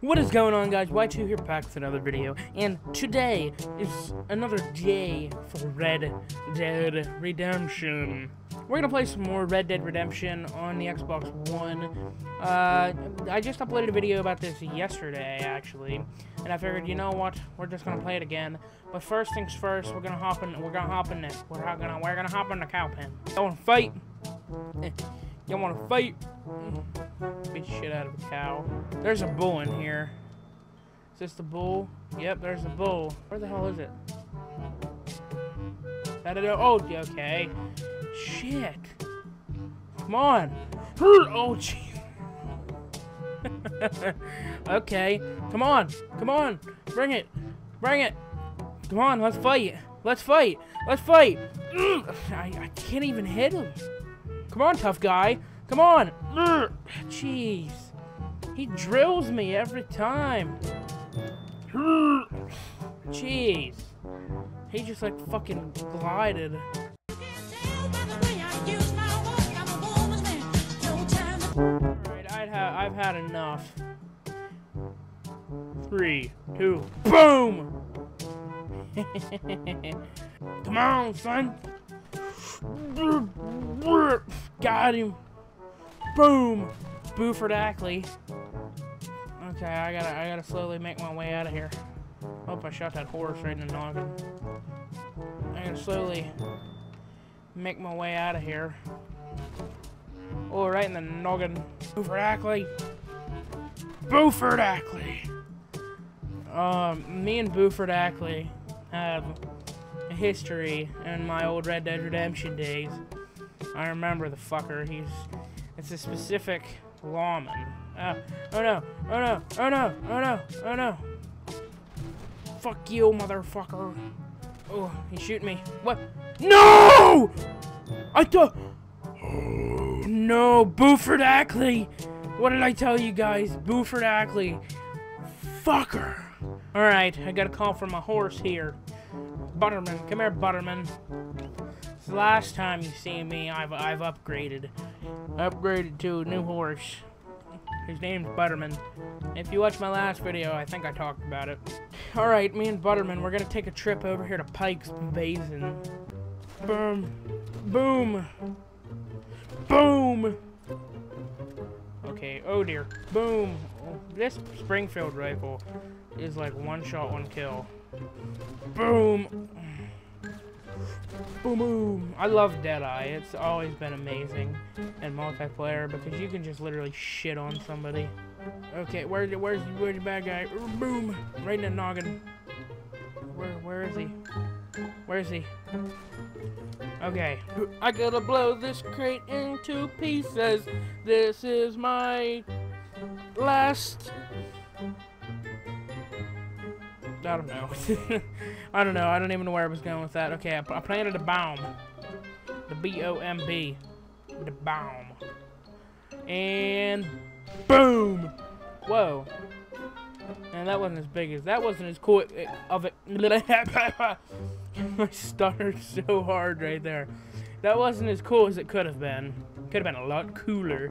What is going on guys? Y2 here back with another video and today is another day for Red Dead Redemption. We're gonna play some more Red Dead Redemption on the Xbox One. Uh, I just uploaded a video about this yesterday actually and I figured you know what we're just gonna play it again. But first things first we're gonna hop in we're gonna hop in this. We're gonna we're gonna hop in the cow pen. You wanna fight? You wanna fight? Beat shit out of a cow. There's a bull in here. Is this the bull? Yep, there's a bull. Where the hell is it? That it? Oh, okay. Shit. Come on. Oh, jeez. okay. Come on. Come on. Bring it. Bring it. Come on. Let's fight. Let's fight. Let's fight. I, I can't even hit him. Come on, tough guy. Come on. Jeez. He drills me every time. Jeez. He just like fucking glided. I've had enough. Three, two, boom! Come on, son! Got him! Boom! Buford Ackley. Okay, I gotta I gotta slowly make my way out of here. Hope I shot that horse right in the noggin. I gotta slowly make my way out of here. Oh, right in the noggin. Buford Ackley. Buford Ackley. Um, me and Buford Ackley have history in my old Red Dead Redemption days. I remember the fucker. He's it's a specific lawman. Uh, oh no! Oh no! Oh no! Oh no! Oh no! Fuck you, motherfucker! Oh, he shoot me. What? No! I thought. Oh no, Buford Ackley! What did I tell you guys? Buford Ackley. Fucker. Alright, I got a call from a horse here. Butterman, come here, Butterman. It's the last time you see me, I've, I've upgraded. Upgraded to a new horse. His name's Butterman. If you watched my last video, I think I talked about it. Alright, me and Butterman, we're gonna take a trip over here to Pike's Basin. Boom. Boom. Boom! Okay, oh dear. Boom! This Springfield rifle is like one shot, one kill. Boom! Boom boom! I love Deadeye. It's always been amazing in multiplayer because you can just literally shit on somebody. Okay, where's where's where's the bad guy? Boom! Right in the noggin. Where where is he? Where is he? Okay. I gotta blow this crate into pieces. This is my last I don't know. I don't know. I don't even know where I was going with that. Okay, I, I planted a bomb. The B-O-M-B. The bomb. And boom! Whoa. And that wasn't as big as that wasn't as cool of it. I stuttered so hard right there. That wasn't as cool as it could have been. Could have been a lot cooler.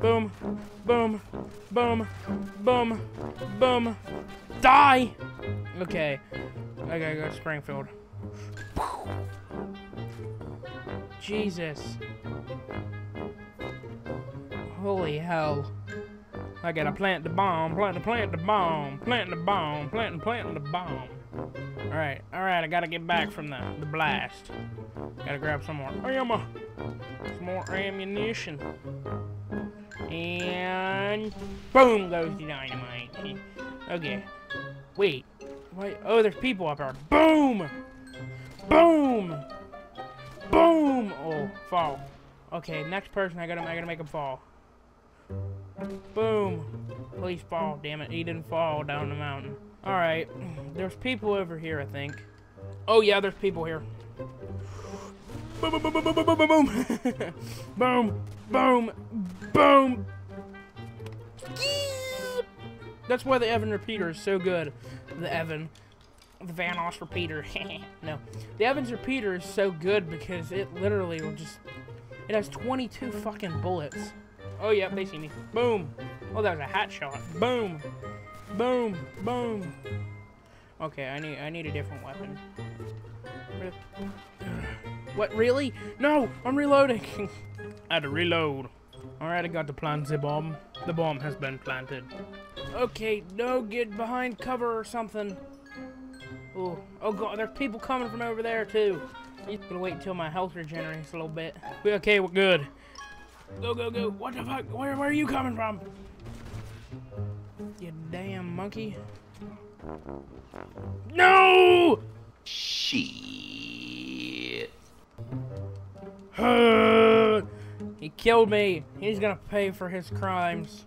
Boom, boom, boom, boom, boom. Die! Okay. I gotta go to Springfield. Jesus. Holy hell. I gotta plant the bomb, plant the plant the bomb, plant the bomb, plant the plant the bomb. Alright, alright, I gotta get back from the, the blast. Gotta grab some more ammo. Some more ammunition. And boom goes the dynamite. Okay. Wait. Wait. Oh, there's people up there. Boom! Boom! Boom! Oh, fall. Okay, next person, I gotta, I gotta make him fall. Boom! Please fall, damn it. He didn't fall down the mountain. Alright. There's people over here, I think. Oh, yeah, there's people here. Boom, boom, boom, boom, boom, boom, boom, boom, boom, boom. That's why the Evan repeater is so good. The Evan, the Vanoss repeater. no, the Evans repeater is so good because it literally will just. It has 22 fucking bullets. Oh yep, they see me. Boom. Oh, that was a hat shot. Boom. Boom. Boom. Okay, I need I need a different weapon. What, really? No, I'm reloading. I had to reload. Alright, I got to plant the bomb. The bomb has been planted. Okay, no, get behind cover or something. Oh, oh god, there's people coming from over there too. I'm gonna wait until my health regenerates a little bit. We okay, we're good. Go, go, go. What the fuck? Where, where are you coming from? You damn monkey. No! Killed me. He's gonna pay for his crimes.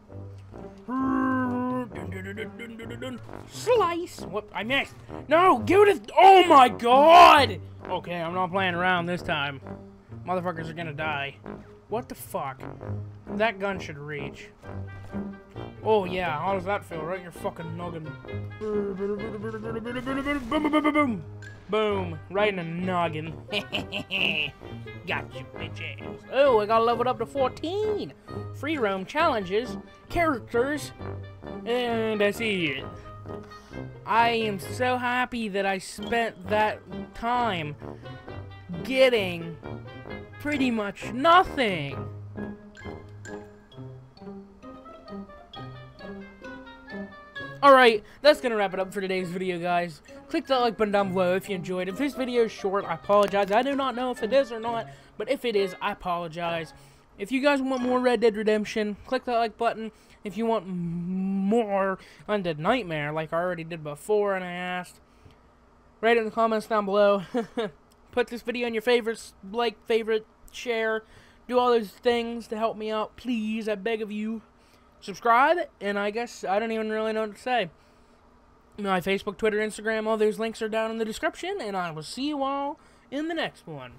Slice! What? I missed. No, give it. Oh my god! Okay, I'm not playing around this time. Motherfuckers are gonna die. What the fuck? That gun should reach. Oh yeah, how does that feel? Right in your fucking noggin. Boom, boom, boom, boom, boom. Right in the noggin. got you, bitches. Oh, I got leveled up to 14. Free roam challenges, characters, and I see it. I am so happy that I spent that time getting pretty much nothing. Alright, that's gonna wrap it up for today's video, guys. Click that like button down below if you enjoyed. If this video is short, I apologize. I do not know if it is or not, but if it is, I apologize. If you guys want more Red Dead Redemption, click that like button. If you want more Undead Nightmare, like I already did before and I asked, write it in the comments down below. Put this video in your favorites, like, favorite, share, do all those things to help me out. Please, I beg of you subscribe, and I guess I don't even really know what to say. My Facebook, Twitter, Instagram, all those links are down in the description, and I will see you all in the next one.